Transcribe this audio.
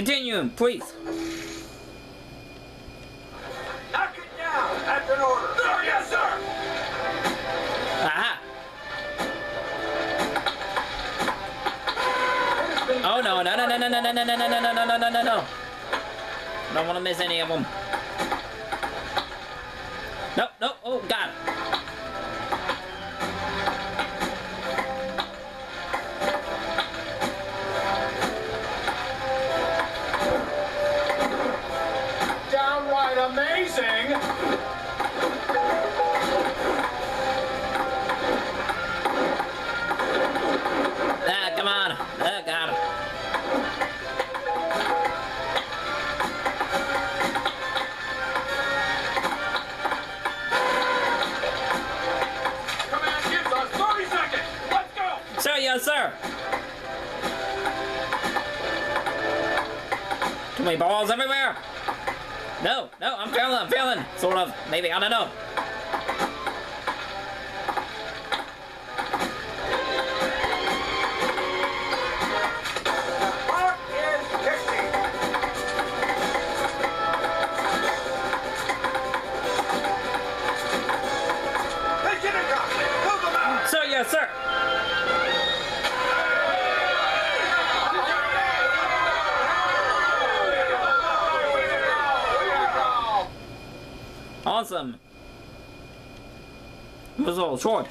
Continue, please. Knock it down. That's an order. Sir, yes, sir. Aha. Oh no, no, no, no, no, no, no, no, no, no, no, no, no, no, no, no. Don't want to miss any of them. No, no, oh, got yes, sir. Too many balls everywhere. No, no, I'm failing, I'm failing. Sort of, maybe, I don't know. Mark is kicking. Mission accomplished. Move them out. Sir, yes, sir. Awesome. It was a little short.